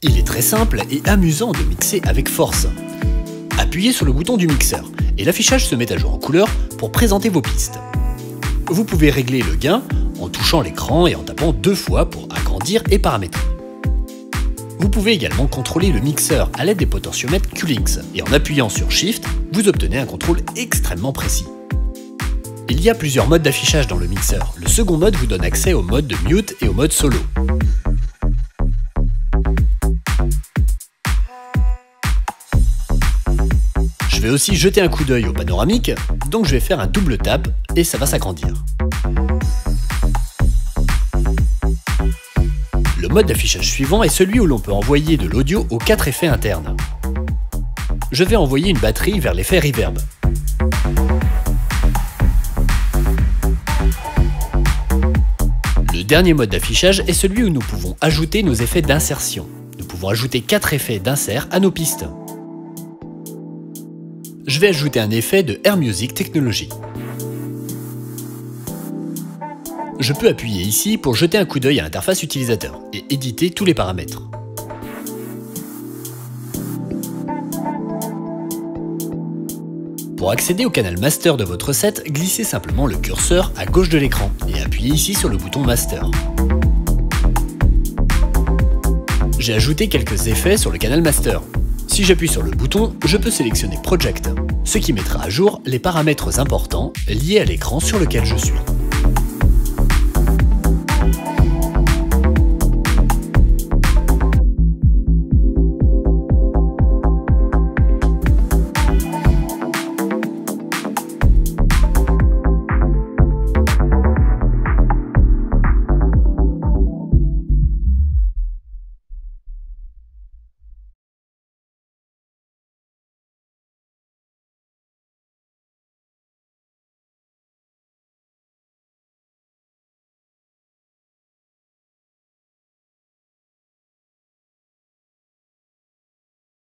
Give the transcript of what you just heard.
Il est très simple et amusant de mixer avec force. Appuyez sur le bouton du mixeur et l'affichage se met à jour en couleur pour présenter vos pistes. Vous pouvez régler le gain en touchant l'écran et en tapant deux fois pour agrandir et paramétrer. Vous pouvez également contrôler le mixeur à l'aide des potentiomètres Q-Links et en appuyant sur Shift, vous obtenez un contrôle extrêmement précis. Il y a plusieurs modes d'affichage dans le mixeur. Le second mode vous donne accès au mode de mute et au mode solo. Vais aussi jeter un coup d'œil au panoramique, donc je vais faire un double tap et ça va s'agrandir. Le mode d'affichage suivant est celui où l'on peut envoyer de l'audio aux quatre effets internes. Je vais envoyer une batterie vers l'effet reverb. Le dernier mode d'affichage est celui où nous pouvons ajouter nos effets d'insertion. Nous pouvons ajouter 4 effets d'insert à nos pistes. Je vais ajouter un effet de Air Music Technology. Je peux appuyer ici pour jeter un coup d'œil à l'interface utilisateur et éditer tous les paramètres. Pour accéder au canal master de votre set, glissez simplement le curseur à gauche de l'écran et appuyez ici sur le bouton master. J'ai ajouté quelques effets sur le canal master. Si j'appuie sur le bouton, je peux sélectionner Project, ce qui mettra à jour les paramètres importants liés à l'écran sur lequel je suis.